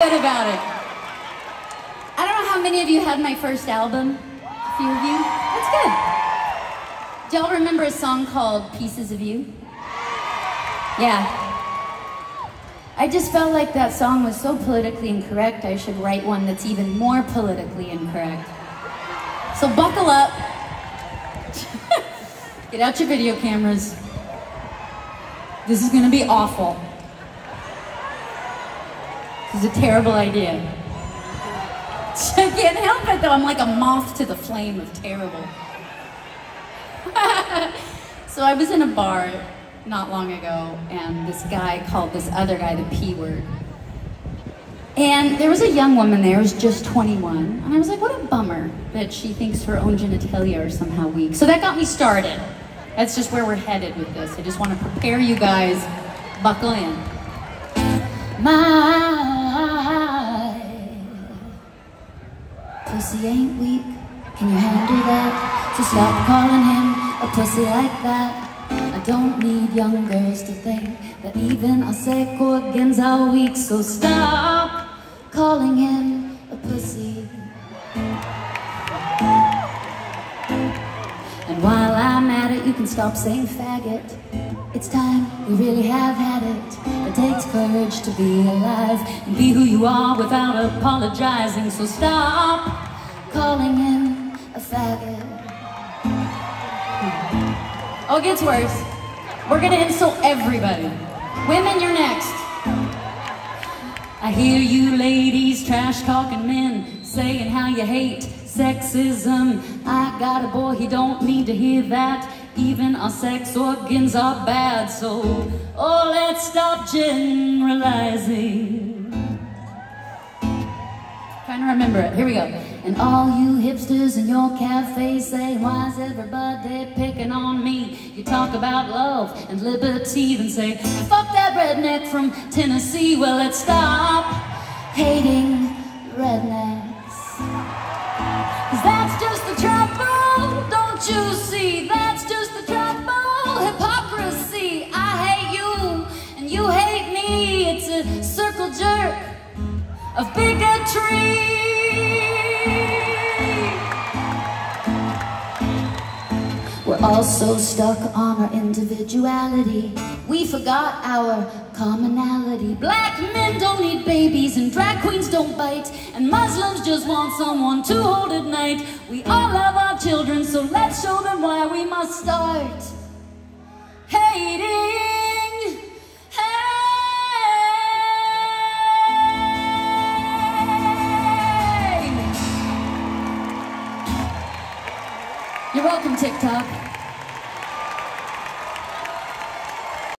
good about it. I don't know how many of you had my first album. A few of you. That's good. Do y'all remember a song called Pieces of You? Yeah. I just felt like that song was so politically incorrect, I should write one that's even more politically incorrect. So buckle up. Get out your video cameras. This is gonna be awful. This is a terrible idea. I can't help it though. I'm like a moth to the flame of terrible. so I was in a bar not long ago, and this guy called this other guy the P word. And there was a young woman there, who was just 21, and I was like, what a bummer that she thinks her own genitalia are somehow weak. So that got me started. That's just where we're headed with this. I just want to prepare you guys. Buckle in. My pussy ain't weak. Can you handle that? So stop calling him a pussy like that. I don't need young girls to think that even our sex organs are weak. So stop calling him a pussy. And while I'm at it, you can stop saying faggot. It's time, we really have had it. It takes courage to be alive and be who you are without apologizing. So stop calling him a faggot. Oh, it gets worse. We're gonna insult everybody. Women, you're next. I hear you ladies trash talking men, saying how you hate sexism. I got a boy, he don't need to hear that. Even our sex organs are bad, so oh, let's stop generalizing. Trying to remember it. Here we go. And all you hipsters in your cafe say, why's everybody picking on me? You talk about love and liberty, then say, fuck that redneck from Tennessee. Well, let's stop hating rednecks. Cause that's just the trouble, don't you see? That's just the trouble, hypocrisy. I hate you and you hate me. It's a circle jerk of bigotry. We're all so stuck on our individuality. We forgot our commonality. Black men don't need babies, and drag queens don't bite, and Muslims just want someone to hold at night. We all love our children, so let's show them why we must start hating. You're welcome, TikTok.